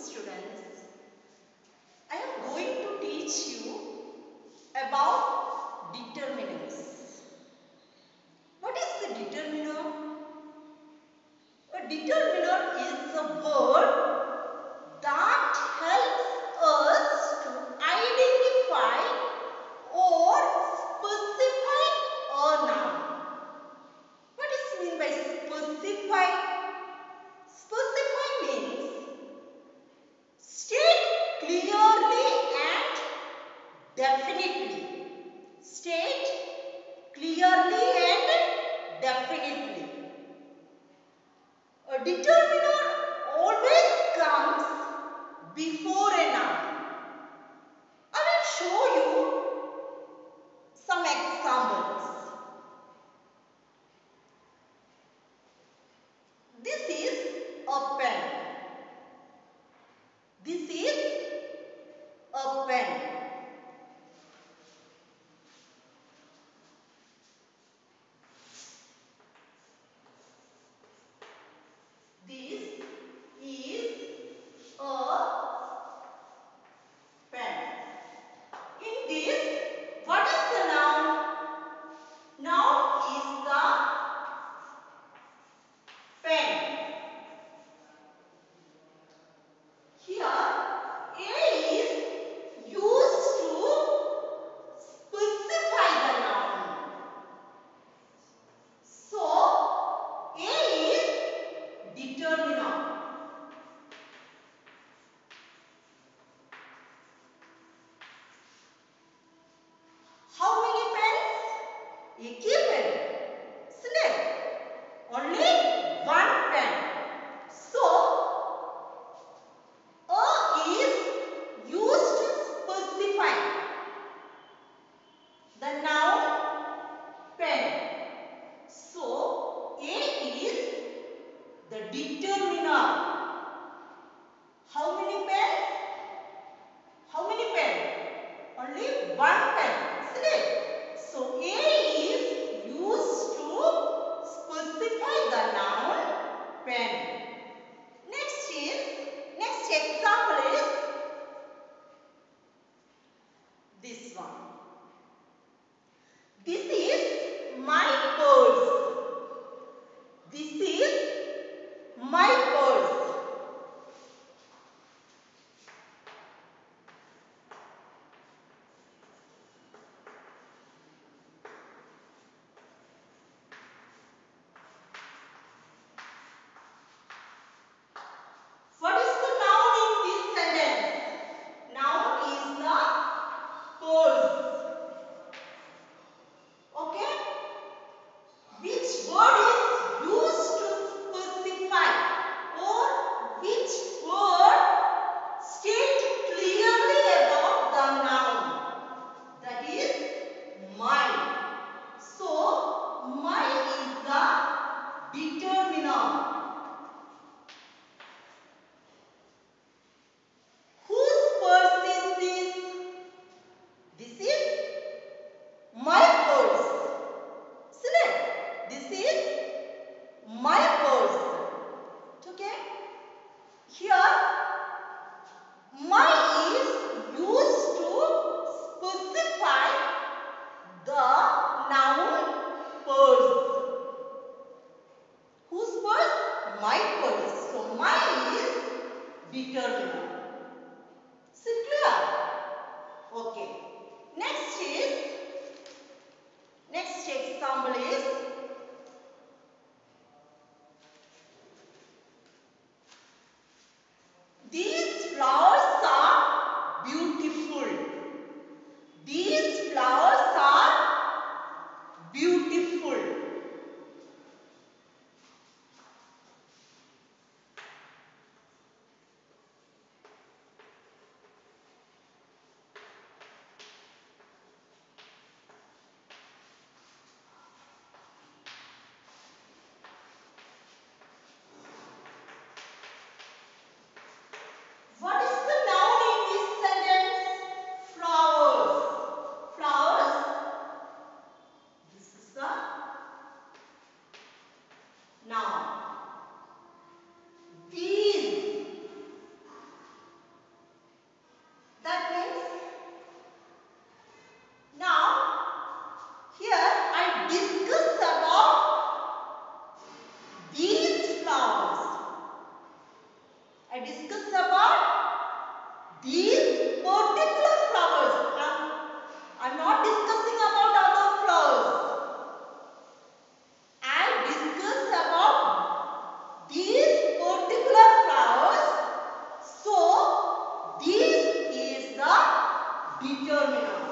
students, I am going to teach you about determinants. What is the determinant? A determinant is a word determiner always comes before a noun. the noun pen. I discussed about these particular flowers. I'm, I'm not discussing about other flowers. I discuss about these particular flowers. So, this is the determinant.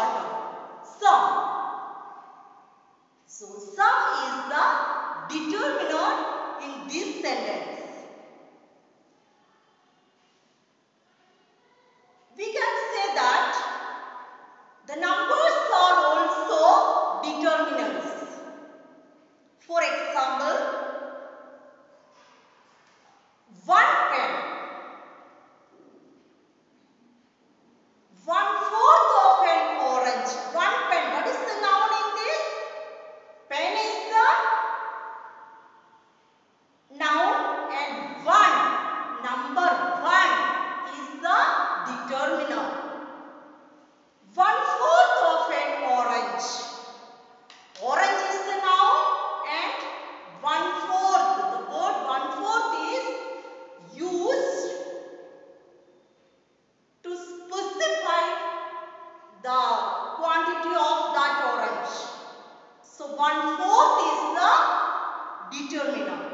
importam são One fourth is the determinant.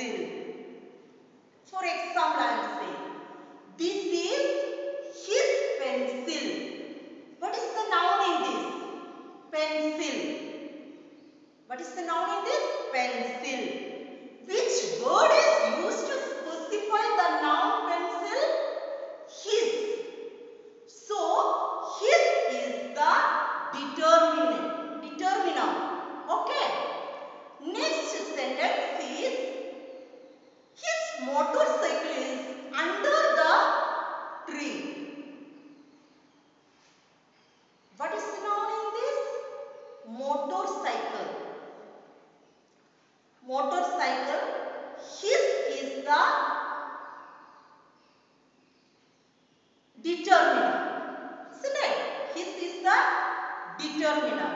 city. motorcycle. Motorcycle his is the determiner. Isn't it? His is the determiner.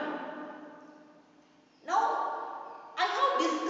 Now i have discussed